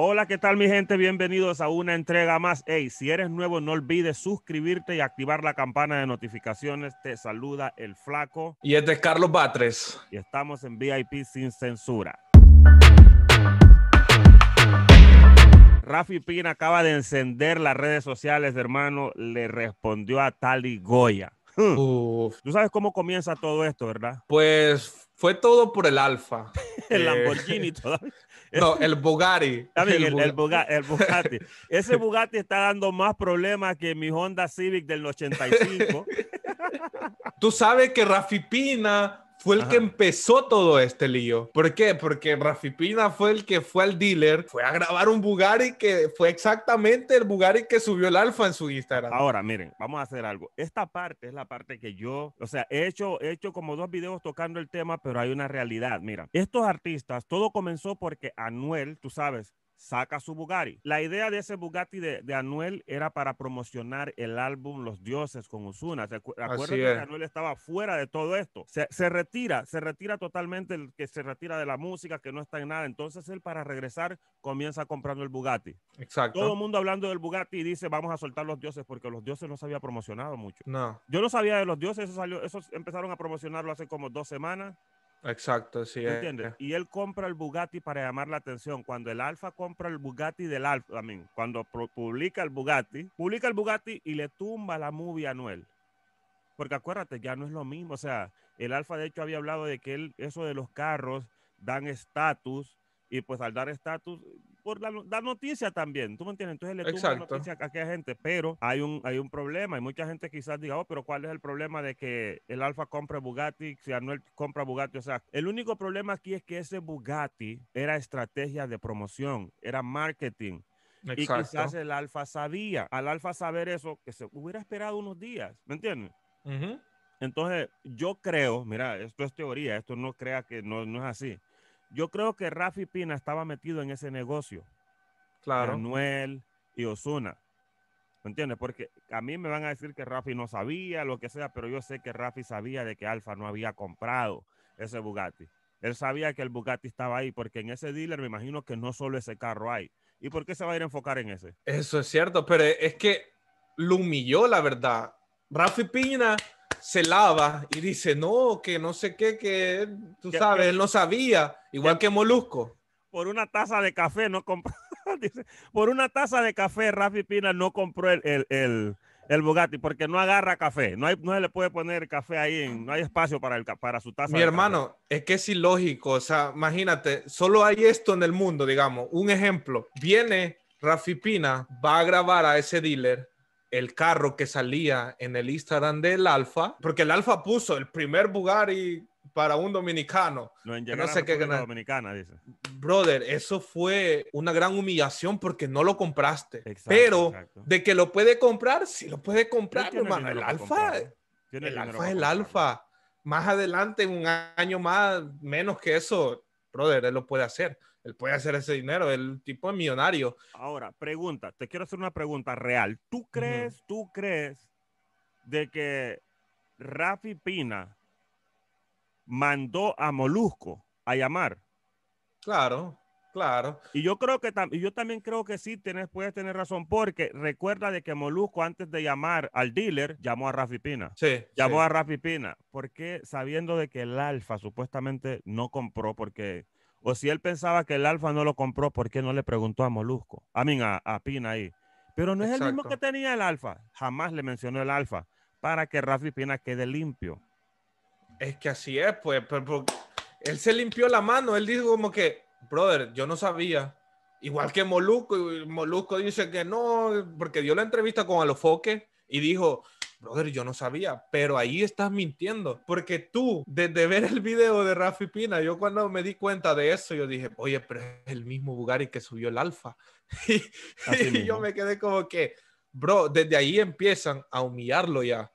Hola, ¿qué tal mi gente? Bienvenidos a una entrega más. Hey, si eres nuevo, no olvides suscribirte y activar la campana de notificaciones. Te saluda el flaco. Y este es Carlos Batres. Y estamos en VIP sin censura. Rafi Pina acaba de encender las redes sociales, hermano. Le respondió a Tali Goya. Uf. Tú sabes cómo comienza todo esto, ¿verdad? Pues fue todo por el Alfa. el Lamborghini todavía. No, el Bugatti. el, Bugatti. Ese Bugatti está dando más problemas que mi Honda Civic del 85. Tú sabes que Rafi Pina fue el que empezó todo este lío. ¿Por qué? Porque Rafi Pina fue el que fue al dealer, fue a grabar un Bugatti que fue exactamente el Bugatti que subió el Alfa en su Instagram. Ahora, miren, vamos a hacer algo. Esta parte es la parte que yo, o sea, he hecho, he hecho como dos videos tocando el tema, pero hay una realidad. Mira, estos artistas, todo comenzó porque Anuel, tú sabes, saca su Bugatti. La idea de ese Bugatti de, Anuel era para promocionar el álbum Los Dioses con Usuna. Acuérdate que Anuel estaba fuera de todo esto. Se, retira, se retira totalmente, el que se retira de la música, que no está en nada. Entonces él para regresar comienza comprando el Bugatti. Exacto. Todo el mundo hablando del Bugatti y dice, vamos a soltar los dioses porque los dioses no se había promocionado mucho. No. Yo no sabía de los dioses, eso salió, esos empezaron a promocionarlo hace como dos semanas. Exacto, sí. ¿Entiendes? Y él compra el Bugatti para llamar la atención. Cuando el Alfa compra el Bugatti del Alfa, también, cuando publica el Bugatti, publica el Bugatti y le tumba la movie a Anuel. Porque acuérdate, ya no es lo mismo. O sea, el Alfa de hecho había hablado de que él, eso de los carros dan estatus y pues al dar estatus, por la, dar noticia también, ¿tú me entiendes? Entonces le tumba noticia a aquella gente, pero hay un, hay un problema y mucha gente quizás diga, oh, pero ¿cuál es el problema de que el Alfa compre Bugatti, si Anuel compra Bugatti? O sea, el único problema aquí es que ese Bugatti era estrategia de promoción, era marketing. Y quizás el Alfa sabía, al Alfa saber eso, que se hubiera esperado unos días, ¿me entiendes? Entonces, yo creo, mira, esto es teoría, esto no crea que no, no es así. Yo creo que Rafi Pina estaba metido en ese negocio. Claro. Manuel y Osuna. ¿Me entiendes? Porque a mí me van a decir que Rafi no sabía, lo que sea, pero yo sé que Rafi sabía de que Alfa no había comprado ese Bugatti. Él sabía que el Bugatti estaba ahí, porque en ese dealer me imagino que no solo ese carro hay. ¿Y por qué se va a ir a enfocar en ese? Eso es cierto, pero es que lo humilló, la verdad. Rafi Pina se lava y dice, no, que no sé qué, que tú sabes, él no sabía, igual que Molusco. Por una taza de café no compró, dice, por una taza de café Rafi Pina no compró el, el, el, Bugatti porque no agarra café, no, hay, no se le puede poner café ahí, no hay espacio para, el, para su taza. Mi hermano, es que es ilógico, o sea, imagínate, solo hay esto en el mundo, digamos, un ejemplo, viene Rafi Pina, va a grabar a ese dealer el carro que salía en el Instagram del Alfa, porque el Alfa puso el primer Bugatti para un dominicano. No, no sé qué dominicana, dice. Brother, eso fue una gran humillación porque no lo compraste. Pero de que lo puede comprar, sí lo puede comprar, hermano. El Alfa, el Alfa es el Alfa. Más adelante, un año más, menos que eso, brother, él lo puede hacer él puede hacer ese dinero, el tipo es millonario. Ahora, pregunta, te quiero hacer una pregunta real. ¿Tú crees, tú crees de que Rafi Pina mandó a Molusco a llamar? Claro, claro. Y yo creo que yo también creo que sí tienes, puedes tener razón, porque recuerda de que Molusco antes de llamar al dealer, llamó a Rafi Pina. Sí. Llamó a Rafi Pina. Porque sabiendo de que el Alfa supuestamente no compró porque o si él pensaba que el Alfa no lo compró, ¿por qué no le preguntó a Molusco? A mí, a, Pina ahí. Pero no es el mismo que tenía el Alfa. Jamás le mencionó el Alfa para que Rafi Pina quede limpio. Es que así es, pues. él se limpió la mano. Él dijo como que, brother, yo no sabía. Igual que Molusco. Molusco dice que no, porque dio la entrevista con Alofoque y dijo, brother, yo no sabía, pero ahí estás mintiendo, porque tú, desde ver el video de Rafi Pina, yo cuando me di cuenta de eso, yo dije, oye, pero es el mismo Bugatti que subió el Alfa. y, yo me quedé como que, bro, desde ahí empiezan a humillarlo ya.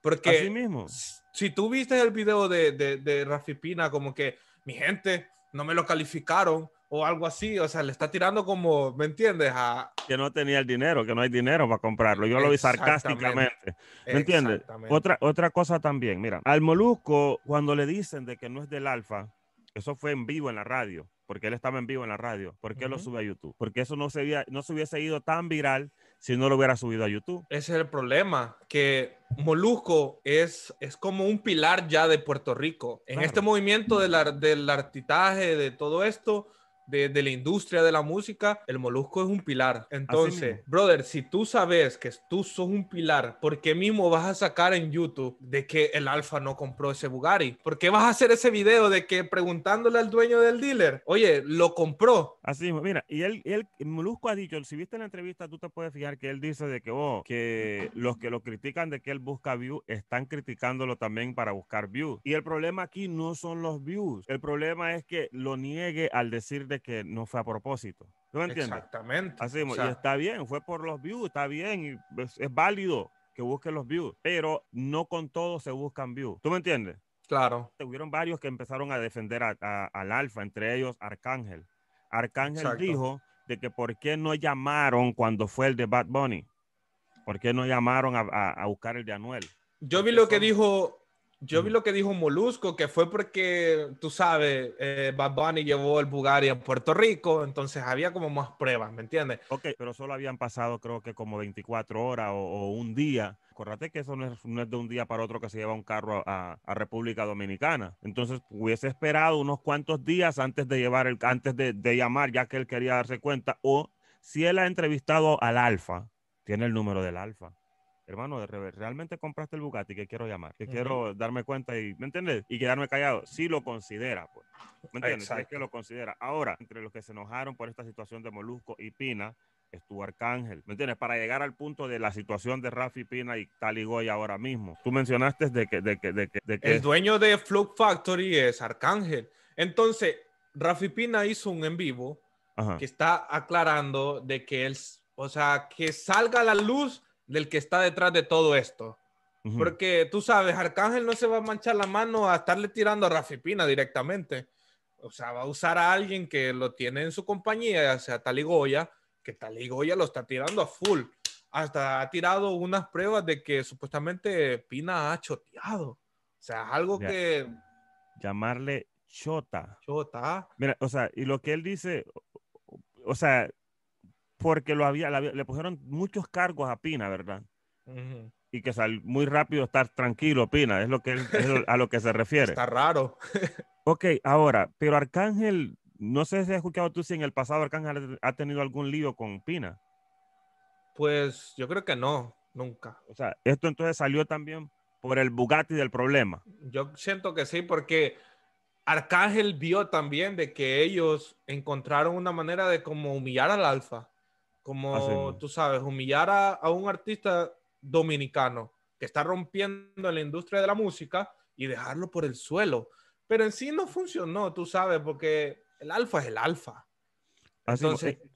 Porque Así mismo. si tú viste el video de, de, de Rafi Pina, como que mi gente no me lo calificaron, o algo así, o sea, le está tirando como, ¿me entiendes? A... Que no tenía el dinero, que no hay dinero para comprarlo. Yo lo vi sarcásticamente. ¿Me entiendes? Otra, otra cosa también, mira, al Molusco, cuando le dicen de que no es del Alfa, Eso fue en vivo en la radio, porque él estaba en vivo en la radio. ¿Por qué lo sube a YouTube? Porque eso no se, había- no se hubiese ido tan viral si no lo hubiera subido a YouTube. Ese es el problema, que Molusco es, es como un pilar ya de Puerto Rico. En Claro. este movimiento del, del artitaje, de todo esto, de, de la industria de la música, el Molusco es un pilar. Entonces, brother, si tú sabes que tú sos un pilar, ¿por qué mismo vas a sacar en YouTube de que el Alfa no compró ese Bugatti? ¿Por qué vas a hacer ese video de que preguntándole al dueño del dealer, oye, lo compró? Así mismo, mira, y él, él, Molusco ha dicho, si viste la entrevista, tú te puedes fijar que él dice de que, oh, que los que lo critican de que él busca views, están criticándolo también para buscar views. Y el problema aquí no son los views, el problema es que lo niegue al decir de que no fue a propósito. ¿Tú me entiendes? Exactamente. Así O sea, y está bien, fue por los views, está bien, y es, es válido que busquen los views, pero no con todo se buscan views. ¿Tú me entiendes? claro. Hubieron varios que empezaron a defender a- a- al Alfa, entre ellos Arcángel. Arcángel Exacto. dijo de que por qué no llamaron cuando fue el de Bad Bunny. ¿Por qué no llamaron a, a- buscar el de Anuel? Yo vi lo que dijo, yo vi lo que dijo Molusco, que fue porque, tú sabes, eh, Bad Bunny llevó el Bugatti a Puerto Rico, entonces había como más pruebas, ¿me entiendes? Ok, pero solo habían pasado creo que como 24 horas o, o un día. Acuérdate que eso no es, no es de un día para otro que se lleva un carro a, a República Dominicana. Entonces hubiese esperado unos cuantos días antes de llevar el, antes de, de llamar, ya que él quería darse cuenta. O si él ha entrevistado al Alfa, tiene el número del Alfa. Hermano, ¿realmente compraste el Bugatti que quiero llamar? Que quiero darme cuenta y, ¿me entiendes? Y quedarme callado. Sí lo considera, pues. ¿Me entiendes? Si Es que lo considera. Ahora, entre los que se enojaron por esta situación de Molusco y Pina, estuvo Arcángel. ¿Me entiendes? Para llegar al punto de la situación de Rafi Pina y Taligoy ahora mismo. Tú mencionaste de que, de que, de que, de que El dueño de Flux Factory es Arcángel. Entonces, Rafi Pina hizo un en vivo Ajá. que está aclarando de que él, o sea, que salga a la luz del que está detrás de todo esto. Porque tú sabes, Arcángel no se va a manchar la mano a estarle tirando a Rafi Pina directamente. O sea, va a usar a alguien que lo tiene en su compañía, ya sea Taligoya, que Taligoya lo está tirando a full. Hasta ha tirado unas pruebas de que supuestamente Pina ha choteado. O sea, algo que Llamarle Chota. chota. Mira, o sea, y lo que él dice, o sea, porque lo había, le pusieron muchos cargos a Pina, ¿verdad? Y que sal muy rápido estar tranquilo, Pina, es lo que él- es a lo que se refiere. Está raro. Ok, ahora, pero Arcángel, no sé si has escuchado tú si en el pasado Arcángel ha tenido algún lío con Pina. Pues yo creo que no, nunca. O sea, esto entonces salió también por el Bugatti del problema. Yo siento que sí, porque Arcángel vio también de que ellos encontraron una manera de como humillar al alfa, como tú sabes, humillar a, a un artista dominicano que está rompiendo la industria de la música y dejarlo por el suelo. Pero en sí no funcionó, tú sabes, porque el alfa es el alfa. Así, Entonces, eh,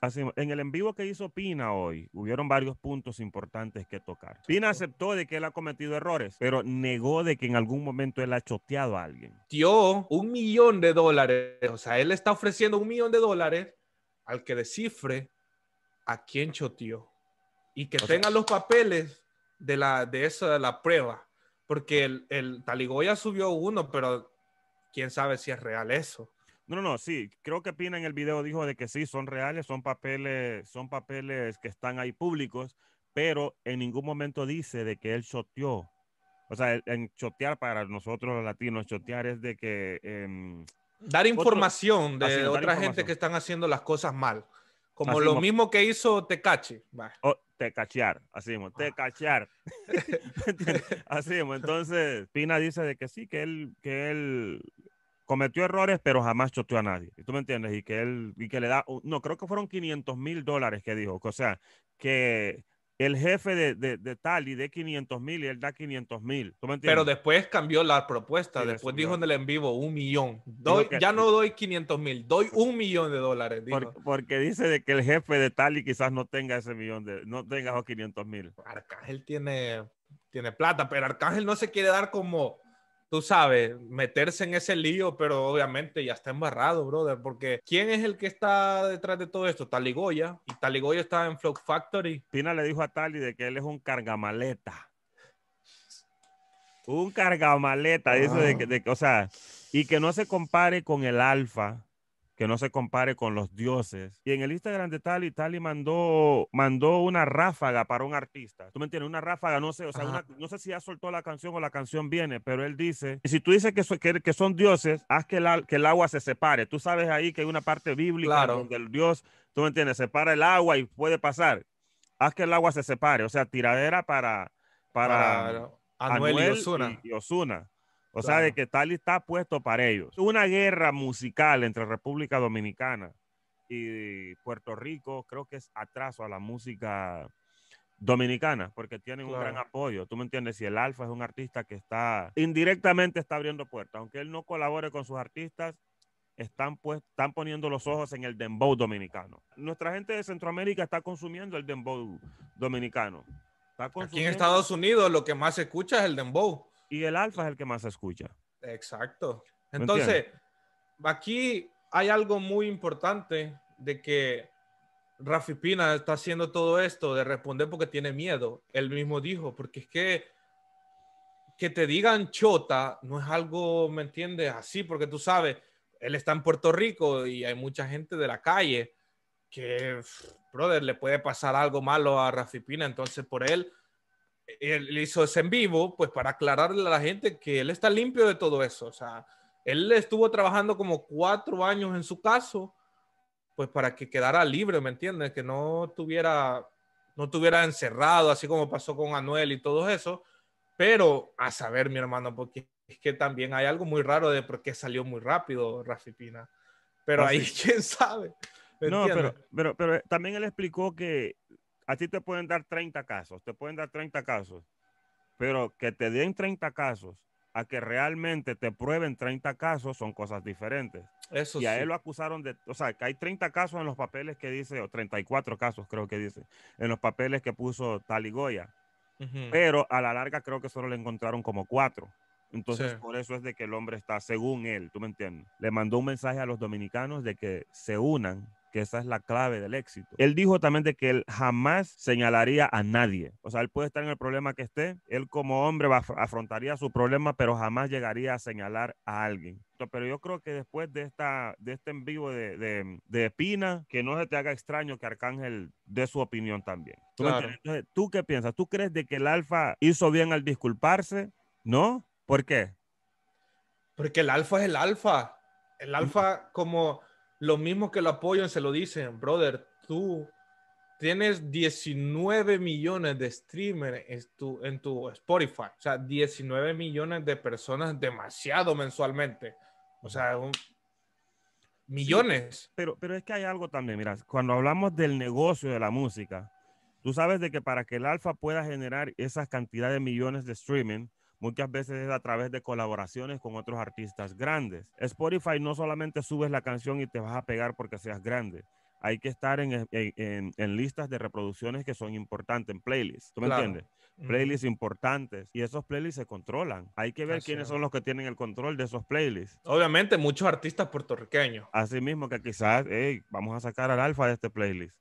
así, en el en vivo que hizo Pina hoy, hubieron varios puntos importantes que tocar. Pina aceptó de que él ha cometido errores, pero negó de que en algún momento él ha choteado a alguien. dio un millón de dólares, o sea, él está ofreciendo un millón de dólares al que descifre a quién choteó. Y que O sea- tenga los papeles de, la, de eso de la prueba, porque el, el Taligoya subió uno, pero quién sabe si es real eso. No, no, no, sí, creo que Pina en el video dijo de que sí, son reales, son papeles, son papeles que están ahí públicos, pero en ningún momento dice de que él choteó. O sea, en chotear para nosotros los latinos, chotear es de que... em, Dar información de así, dar otra gente que están haciendo las cosas mal, como Así lo mo- mismo que hizo Tecachi. Oh, te cachear, así mismo, te Ah. cachear. así mismo. Entonces, Pina dice de que sí, que él, que él cometió errores, pero jamás choteó a nadie. ¿Tú me entiendes? Y que él, y que le da, no, creo que fueron 500 mil dólares que dijo. O sea, que el jefe de, de, de Tali de 500 mil y él da 500 mil. Pero después cambió la propuesta. Sí, después dijo en el en vivo un millón. Doy- que- ya no doy 500 mil, doy un millón de dólares. dijo. Por- porque dice de que el jefe de Tali quizás no tenga ese millón de, no tenga esos 500 mil. Arcángel tiene, tiene plata, pero Arcángel no se quiere dar como, tú sabes, meterse en ese lío, pero obviamente ya está embarrado, brother, porque ¿quién es el que está detrás de todo esto? Taligoya, y Taligoya está en Flock Factory. Pina le dijo a Tali de que él es un cargamaleta. Un cargamaleta, de que, de que, o sea, Y que no se compare con el alfa, que no se compare con los dioses. Y en el Instagram de Tali, Tali mandó, mandó una ráfaga para un artista. ¿Tú me entiendes? Una ráfaga, no sé, o sea, una- no sé si ya soltó la canción o la canción viene, pero él dice, si tú dices que, so- que, que son dioses, haz que el, al- que el agua se separe. Tú sabes ahí que hay una parte bíblica Claro. donde el Dios, tú me entiendes, separa el agua y puede pasar. Haz que el agua se separe. O sea, tiradera para, para, Anuel, y Anuel Ozuna. y Ozuna. O sea, de Claro. que Tali está puesto para ellos. Una guerra musical entre República Dominicana y Puerto Rico, creo que es atraso a la música dominicana, porque tienen un gran Claro. apoyo. ¿Tú me entiendes? Si el Alfa es un artista que está indirectamente está abriendo puertas, aunque él no colabore con sus artistas, están, pues, están poniendo los ojos en el dembow dominicano. Nuestra gente de Centroamérica está consumiendo el dembow dominicano. Está Aquí en Estados Unidos lo que más se escucha es el dembow. Y el alfa es el que más se escucha. Exacto. ¿Me Entonces, aquí hay algo muy importante de que Rafi Pina está haciendo todo esto de responder porque tiene miedo. Él mismo dijo, porque es que que te digan chota no es algo, ¿me entiendes? Así, porque tú sabes, él está en Puerto Rico y hay mucha gente de la calle que, brother, le puede pasar algo malo a Rafi Pina. Entonces, por él, él hizo ese en vivo, pues para aclararle a la gente que él está limpio de todo eso. O sea, él estuvo trabajando como cuatro años en su caso, pues para que quedara libre, ¿me entiendes? Que no tuviera, no tuviera encerrado, así como pasó con Anuel y todo eso. Pero a saber, mi hermano, porque es que también hay algo muy raro de por qué salió muy rápido Rafi Pina. Pero Ah, ahí, quién sabe. ¿me No, pero, pero, pero eh, también él explicó que a ti te pueden dar 30 casos, te pueden dar 30 casos, pero que te den 30 casos a que realmente te prueben 30 casos son cosas diferentes. Eso y a sí. él lo acusaron de, o sea, que hay 30 casos en los papeles que dice, o 34 casos creo que dice, en los papeles que puso Taligoya, Ujú. pero a la larga creo que solo le encontraron como cuatro. Entonces, Sí. por eso es de que el hombre está, según él, ¿tú me entiendes? Le mandó un mensaje a los dominicanos de que se unan, que esa es la clave del éxito. Él dijo también de que él jamás señalaría a nadie. O sea, él puede estar en el problema que esté, él como hombre va, a afrontaría su problema, pero jamás llegaría a señalar a alguien. Pero yo creo que después de, esta, de este en vivo de, de, de Pina, que no se te haga extraño que Arcángel dé su opinión también. ¿Tú, Claro. Entonces, ¿tú qué piensas? ¿Tú crees de que el Alfa hizo bien al disculparse? ¿No? ¿Por qué? Porque el alfa es el alfa. El alfa, como los mismos que lo apoyan, se lo dicen, brother, tú tienes 19 millones de streamers en tu, en tu Spotify. O sea, 19 millones de personas demasiado mensualmente. O sea, un- millones. Pero, pero es que hay algo también, mira, cuando hablamos del negocio de la música, tú sabes de que para que el Alfa pueda generar esas cantidades de millones de streaming, muchas veces es a través de colaboraciones con otros artistas grandes. Spotify no solamente subes la canción y te vas a pegar porque seas grande. Hay que estar en, en- en- en listas de reproducciones que son importantes, en playlists. ¿Tú me Claro. entiendes? Playlists importantes. Y esos playlists se controlan. Hay que ver Así quiénes es. son los que tienen el control de esos playlists. Obviamente, muchos artistas puertorriqueños. Así mismo que quizás, hey, vamos a sacar al alfa de este playlist.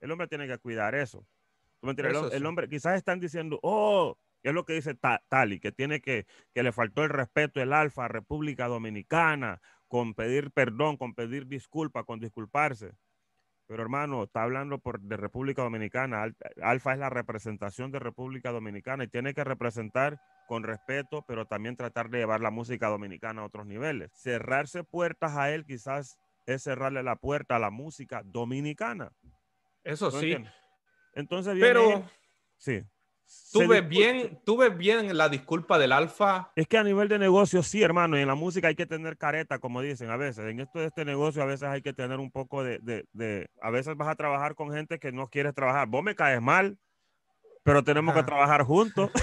El hombre tiene que cuidar eso. ¿Tú me entiendes? El, Eso el sí. hombre, quizás están diciendo, oh, es lo que dice Ta- Tali, que tiene que, que le faltó el respeto el alfa a República Dominicana, con pedir perdón, con pedir disculpa, con disculparse. Pero hermano, está hablando por, de República Dominicana. Al- Alfa es la representación de República Dominicana y tiene que representar con respeto, pero también tratar de llevar la música dominicana a otros niveles. Cerrarse puertas a él quizás es cerrarle la puerta a la música dominicana. Eso ¿Tú sí. entiendes? Entonces viene Pero él- sí. Tuve bien, tuve bien la disculpa del alfa. Es que a nivel de negocio, sí, hermano, y en la música hay que tener careta, como dicen a veces. En esto de este negocio, a veces hay que tener un poco de, de, de- a veces vas a trabajar con gente que no quieres trabajar. Vos me caes mal, pero tenemos que trabajar juntos.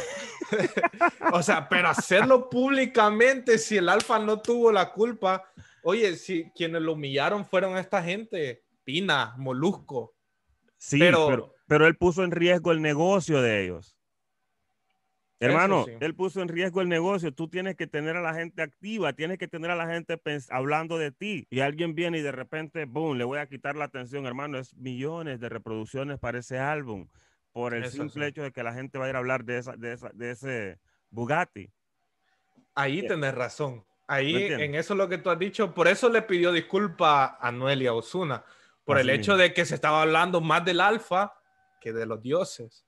O sea, pero hacerlo públicamente si el alfa no tuvo la culpa. Oye, si quienes lo humillaron fueron esta gente, Pina, Molusco. Sí, Pero- pero, pero, él puso en riesgo el negocio de ellos. Hermano, sí. él puso en riesgo el negocio. Tú tienes que tener a la gente activa, tienes que tener a la gente hablando de ti. Y alguien viene y de repente, boom, le voy a quitar la atención, hermano. Es millones de reproducciones para ese álbum por el Eso simple sí. hecho de que la gente va a ir a hablar de, esa, de, esa, de ese Bugatti. Ahí Bien. tenés razón. Ahí, en eso lo que tú has dicho, por eso le pidió disculpa a Noel y a Osuna, por el hecho de que se estaba hablando más del alfa que de los dioses.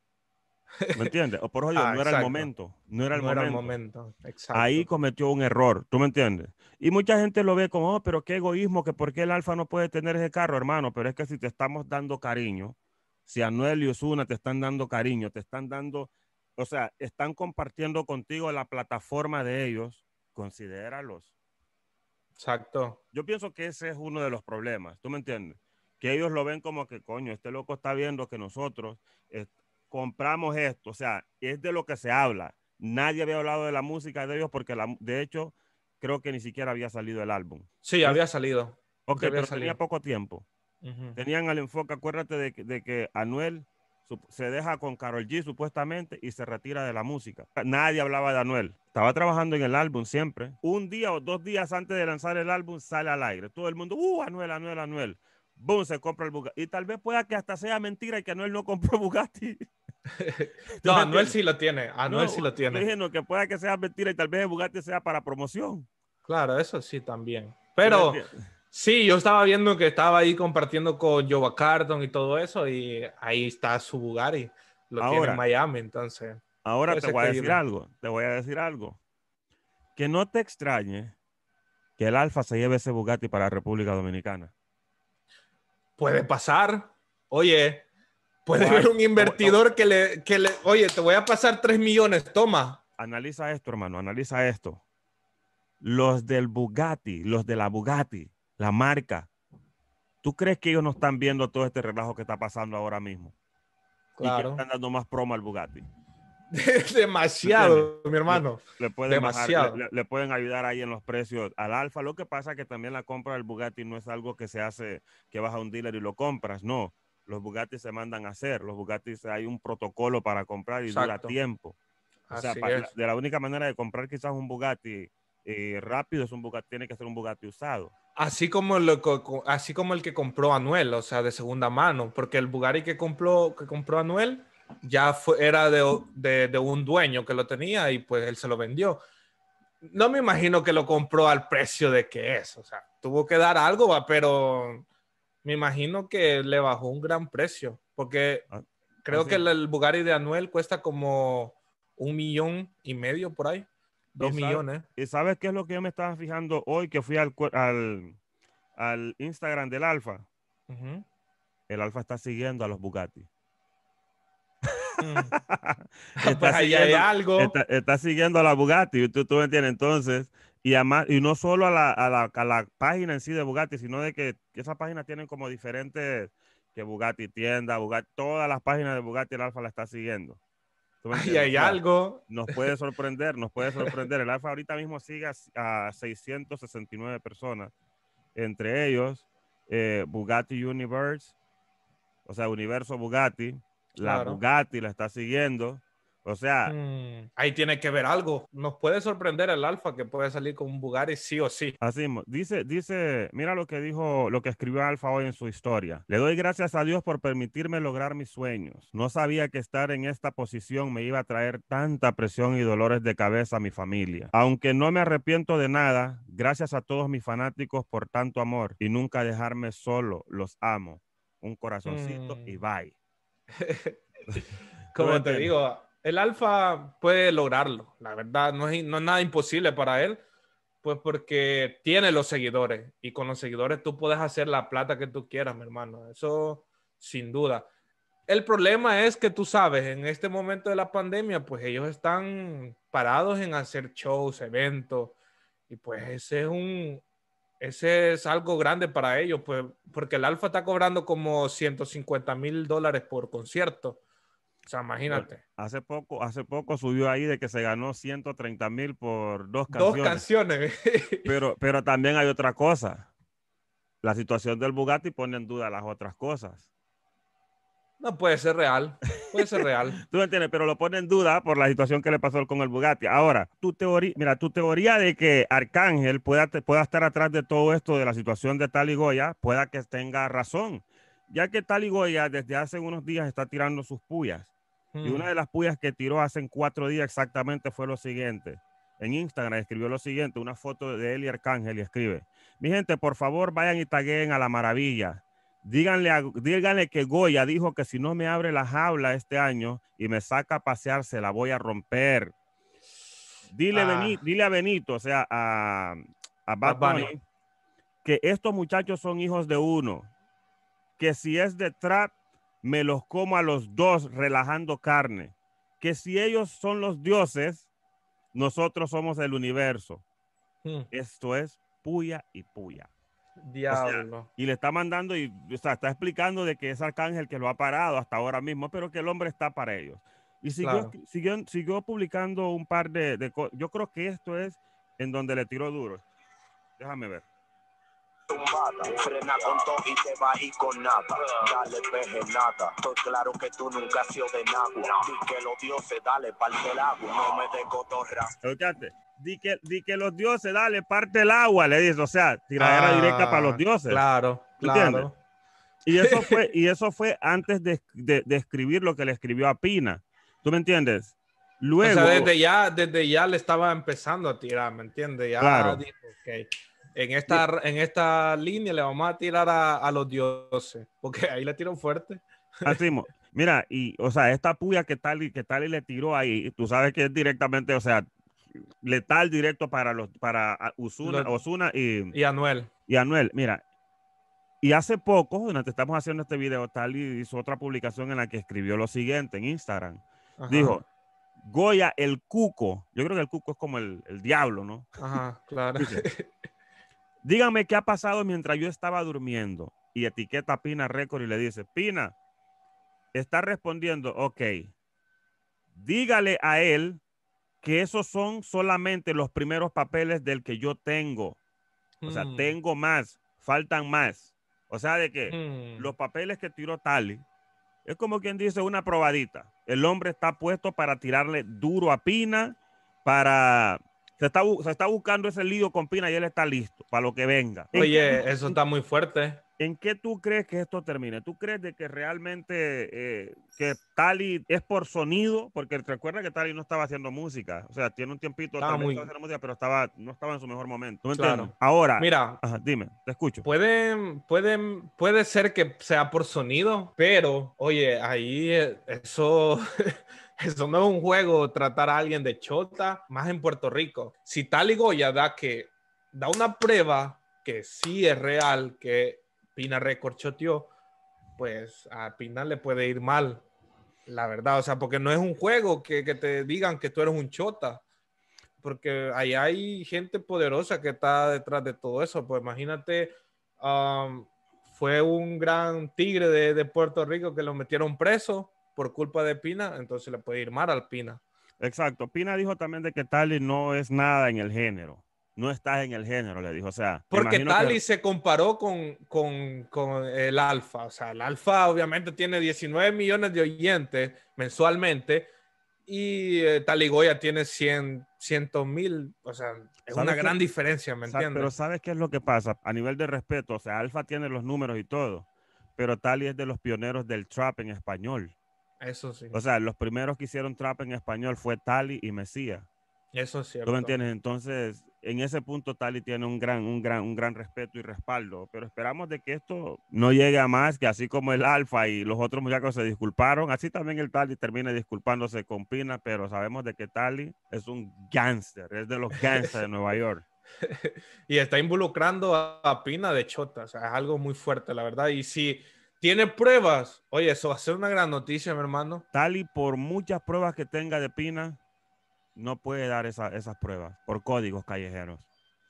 ¿Me entiendes? O por ah, no era el momento. No era el momento. Era el momento. Ahí cometió un error, ¿tú me entiendes? Y mucha gente lo ve como, oh, pero qué egoísmo, que por qué el Alfa no puede tener ese carro, hermano. Pero es que si te estamos dando cariño, si Anuel y Osuna te están dando cariño, te están dando, o sea, están compartiendo contigo la plataforma de ellos, considéralos. Exacto. Yo pienso que ese es uno de los problemas, ¿tú me entiendes? Que ellos lo ven como que, coño, este loco está viendo que nosotros compramos esto, o sea, es de lo que se habla. Nadie había hablado de la música de ellos porque, la, de hecho, creo que ni siquiera había salido el álbum. Sí, había salido. Ok, pero tenía poco tiempo. Tenían el enfoque, acuérdate de, de que Anuel se deja con Carol G supuestamente y se retira de la música. Nadie hablaba de Anuel. Estaba trabajando en el álbum siempre. Un día o dos días antes de lanzar el álbum sale al aire. Todo el mundo, uh, Anuel, Anuel, Anuel. Boom, se compra el Bugatti. Y tal vez pueda que hasta sea mentira y que Anuel no compró Bugatti. no, Anuel sí lo tiene. Anuel sí lo tiene. Dije, que pueda que sea mentira y tal vez el Bugatti sea para promoción. Claro, eso sí también. Pero sí, yo estaba viendo que estaba ahí compartiendo con Joe Carton y todo eso y ahí está su Bugatti. Lo tiene en Miami, entonces. Ahora te voy a decir algo. Te voy a decir algo. Que no te extrañe que el Alfa se lleve ese Bugatti para la República Dominicana. Puede pasar. Oye, puede haber un invertidor que le, que le, oye, te voy a pasar 3 millones, toma. Analiza esto, hermano, analiza esto. Los del Bugatti, los de la Bugatti, la marca, ¿tú crees que ellos no están viendo todo este relajo que está pasando ahora mismo? Claro. Y que están dando más promo al Bugatti. Demasiado, mi hermano. Le, pueden Demasiado. le, pueden ayudar ahí en los precios al Alfa. Lo que pasa es que también la compra del Bugatti no es algo que se hace, que vas a un dealer y lo compras. No, los Bugatti se mandan a hacer. Los Bugatti hay un protocolo para comprar y dura tiempo. O sea, de la única manera de comprar quizás un Bugatti eh, rápido es un Bugatti, tiene que ser un Bugatti usado. Así como, lo, así como el que compró Anuel, o sea, de segunda mano, porque el Bugatti que compró, que compró Anuel ya fue, era de, de, un dueño que lo tenía y pues él se lo vendió. No me imagino que lo compró al precio de que es, o sea, tuvo que dar algo, pero me imagino que le bajó un gran precio, porque ah, creo que el, Bugatti de Anuel cuesta como un millón y medio por ahí, dos millones. ¿Y sabes qué es lo que yo me estaba fijando hoy que fui al, al, al Instagram del Alfa? El Alfa está siguiendo a los Bugatti. Mm. está, siguiendo, algo. Está, siguiendo a la Bugatti, tú, tú entiendes. Entonces, y además, y no solo a la, a, la, a la, página en sí de Bugatti, sino de que, esas páginas tienen como diferentes, que Bugatti tienda, Bugatti, todas las páginas de Bugatti el Alfa la está siguiendo. Y hay algo. Nos puede sorprender, nos puede sorprender. El Alfa ahorita mismo sigue a, 669 personas, entre ellos eh, Bugatti Universe, o sea, Universo Bugatti, la Bugatti la está siguiendo. O sea, mm, ahí tiene que ver algo. Nos puede sorprender el Alfa que puede salir con un Bugatti sí o sí. Así, dice, dice, mira lo que dijo, lo que escribió Alfa hoy en su historia. Le doy gracias a Dios por permitirme lograr mis sueños. No sabía que estar en esta posición me iba a traer tanta presión y dolores de cabeza a mi familia. Aunque no me arrepiento de nada, gracias a todos mis fanáticos por tanto amor y nunca dejarme solo. Los amo. Un corazoncito y mm. bye. Como te digo, el alfa puede lograrlo. La verdad, no es, no es nada imposible para él, pues porque tiene los seguidores y con los seguidores tú puedes hacer la plata que tú quieras, mi hermano. Eso sin duda. El problema es que tú sabes, en este momento de la pandemia, pues ellos están parados en hacer shows, eventos, y pues ese es un, ese es algo grande para ellos, pues, porque el Alfa está cobrando como 150 mil dólares por concierto. O sea, imagínate. hace poco, hace poco subió ahí de que se ganó 130 mil por dos canciones. Dos canciones. pero, pero también hay otra cosa. La situación del Bugatti pone en duda las otras cosas. No puede ser real. Puede ser real. Tú me entiendes, pero lo pone en duda por la situación que le pasó con el Bugatti. Ahora, tu teoría, mira, tu teoría de que Arcángel pueda, pueda estar atrás de todo esto de la situación de Tal y Goya, pueda que tenga razón. Ya que Tal y Goya desde hace unos días está tirando sus puyas. Y una hmm. de las puyas que tiró hace cuatro días exactamente fue lo siguiente. en Instagram escribió lo siguiente, una foto de él y Arcángel y escribe, mi gente, por favor vayan y taguen a la maravilla. Díganle, díganle que Goya dijo que si no me abre la jaula este año y me saca a pasear, se la voy a romper. Dile, Ah. dile a Benito, o sea, a, a Bad Bad Bunny. Bunny, que estos muchachos son hijos de uno. Que si es de trap, me los como a los dos relajando carne. Que si ellos son los dioses, nosotros somos el universo. Hmm, Esto es puya y puya. Diablo. Y le está mandando y o sea, está explicando de que es Arcángel que lo ha parado hasta ahora mismo, pero que el hombre está para ellos. Y siguió, Claro. siguió, siguió publicando un par de, de cosas. Yo creo que esto es en donde le tiró duro. Déjame ver. tumbada. Frena con todo y te va y con nada. Dale, peje, nada. Estoy claro que tú nunca has sido de nada. Di que los dioses, dale, parte el agua. No me de cotorra. Escuchaste. Di que, di que los dioses, dale, parte el agua, le dice. O sea, tiradera directa para los Ah, dioses. Claro, claro. Y eso fue, y eso fue antes de, de- de escribir lo que le escribió a Pina. ¿Tú me entiendes? Luego, o sea, desde ya, desde ya le estaba empezando a tirar, ¿me entiendes? Ya Claro. dijo, ok, en esta, en esta línea le vamos a tirar a, a los dioses, porque ahí le tiró fuerte. así mira, y, o sea, esta puya que tal y que tal y le tiró ahí, tú sabes que es directamente, o sea, letal directo para los, para Osuna, Osuna y, Y Anuel. y Anuel. Mira, y hace poco, durante estamos haciendo este video, tal y hizo otra publicación en la que escribió lo siguiente en Instagram. Ajá, Dijo, Goya el cuco. Yo creo que el cuco es como el, el diablo, ¿no? Ajá, claro. Dice, Díganme qué ha pasado mientras yo estaba durmiendo. Y etiqueta a Pina Record y le dice, Pina, está respondiendo, ok, dígale a él que esos son solamente los primeros papeles del que yo tengo. O sea, Mm, tengo más, faltan más. O sea, de que mm, los papeles que tiró Tali es como quien dice una probadita. El hombre está puesto para tirarle duro a Pina, para... Se está, se está buscando ese lío con Pina y él está listo para lo que venga. ¿En qué Oye, eso está muy fuerte. ¿En qué tú crees que esto termine? ¿Tú crees de que realmente eh, que Tali es por sonido? Porque recuerda que Tali no estaba haciendo música. O sea, tiene un tiempito Estaba muy- haciendo música, pero estaba, no estaba en su mejor momento. ¿Tú me Claro. entiendes? Ahora, Mira, ajá, dime, te escucho. Pueden, pueden, puede ser que sea por sonido, pero oye, ahí eh, eso, eso no es un juego tratar a alguien de chota, más en Puerto Rico. Si tal y Goya da que da una prueba que sí es real, que Pina Record choteó, pues a Pina le puede ir mal, la verdad. O sea, porque no es un juego que, que te digan que tú eres un chota porque ahí hay gente poderosa que está detrás de todo eso. Pues imagínate, um, fue un gran tigre de, de Puerto Rico que lo metieron preso por culpa de Pina, entonces le puede ir mal al Pina. Exacto. Pina dijo también de que Tali no es nada en el género. No estás en el género, le dijo. O sea, Porque imagino que- Tali se comparó con, con, con el Alfa. O sea, el Alfa obviamente tiene 19 millones de oyentes mensualmente y eh, Tali Goya tiene 100, 100 mil. O sea, es ¿Sabes una gran diferencia, ¿me Sa- Pero entiendes? ¿sabes qué es lo que pasa? A nivel de respeto, o sea, Alfa tiene los números y todo, pero Tali es de los pioneros del trap en español. Eso sí. O sea, los primeros que hicieron trap en español fue Tali y Mesías. Eso es cierto. ¿Tú me entiendes? Entonces, en ese punto Tali tiene un gran, un gran, un gran respeto y respaldo, pero esperamos de que esto no llegue a más, que así como el Alfa y los otros muchachos se disculparon, así también el Tali termine disculpándose con Pina, pero sabemos de que Tali es un gangster, es de los gangsters de Nueva York. Y está involucrando a, a Pina de Chota. O sea, es algo muy fuerte, la verdad. Y si tiene pruebas, oye, eso va a ser una gran noticia, mi hermano. Tali, por muchas pruebas que tenga de Pina, no puede dar esa- esas pruebas por códigos callejeros.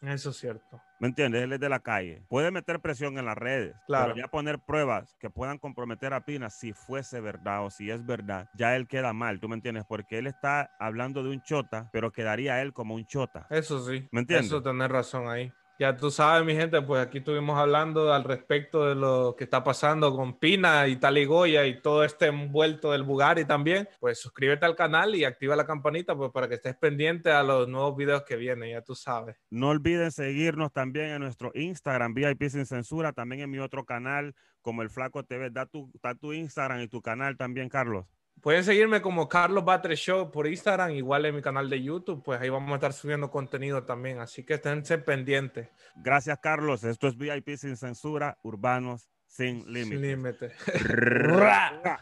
Eso es cierto. ¿Me entiendes? Él es de la calle. Puede meter presión en las redes, Claro. pero ya poner pruebas que puedan comprometer a Pina, si fuese verdad o si es verdad, ya él queda mal, ¿tú me entiendes? Porque él está hablando de un chota, pero quedaría él como un chota. Eso sí. ¿Me entiendes? Eso tenés razón ahí. Ya tú sabes, mi gente, pues aquí estuvimos hablando al respecto de lo que está pasando con Pina y Taligoya y todo este envuelto del Bugatti también. Pues suscríbete al canal y activa la campanita pues, para que estés pendiente a los nuevos videos que vienen, ya tú sabes. No olviden seguirnos también en nuestro Instagram, VIP Sin Censura, también en mi otro canal, como el Flaco TV. Da tu, da tu Instagram y tu canal también, Carlos. Pueden seguirme como Carlos Batre Show por Instagram, igual en mi canal de YouTube, pues ahí vamos a estar subiendo contenido también, así que esténse pendientes. Gracias, Carlos. Esto es VIP sin censura, urbanos sin límites. Límite. Ra.